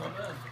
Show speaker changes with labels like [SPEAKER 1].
[SPEAKER 1] Amen.